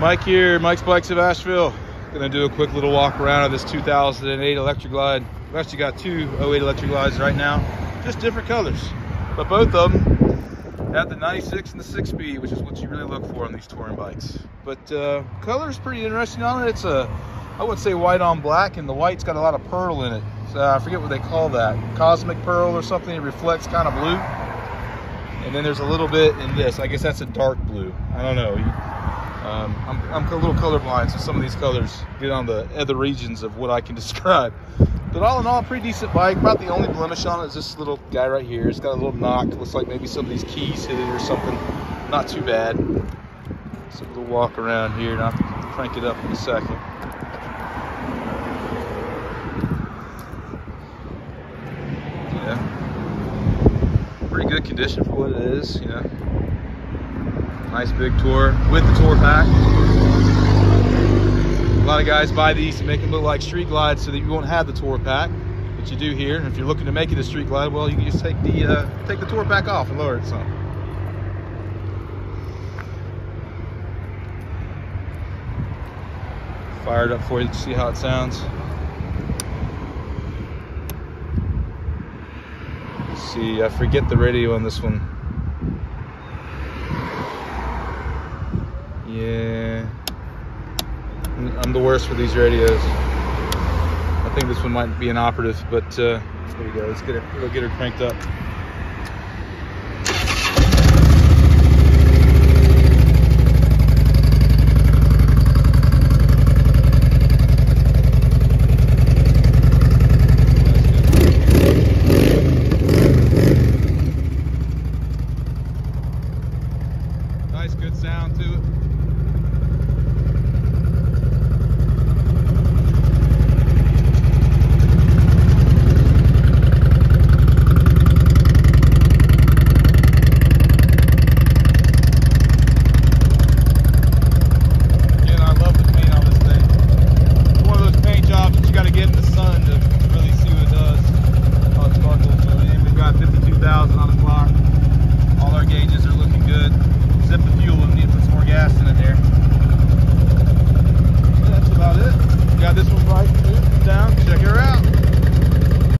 Mike here, Mike's Bikes of Asheville. Gonna do a quick little walk around of this 2008 Electra Glide. We've actually got two 08 Electra Glides right now, just different colors. But both of them have the 96 and the 6-speed, which is what you really look for on these touring bikes. But uh, color is pretty interesting on it. It's a, I would say white on black, and the white's got a lot of pearl in it. So I forget what they call that. Cosmic pearl or something. It reflects kind of blue. And then there's a little bit in this. I guess that's a dark blue. I don't know. Um, I'm, I'm, a little colorblind, so some of these colors get on the other regions of what I can describe. But all in all, pretty decent bike. About the only blemish on it is this little guy right here. It's got a little knock. Looks like maybe some of these keys hit it or something. Not too bad. So we'll walk around here and I'll crank it up in a second. Yeah. Pretty good condition for what it is, you know. Nice big tour with the tour pack. A lot of guys buy these to make them look like street glides so that you won't have the tour pack, but you do here. And if you're looking to make it a street glide, well, you can just take the uh, take the tour pack off and lower it some. Fired up for you to see how it sounds. See, I forget the radio on this one. Yeah. I'm the worst for these radios. I think this one might be an operative, but uh, there we go. Let's get her, get her cranked up. Nice, good sound to it.